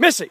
Missy!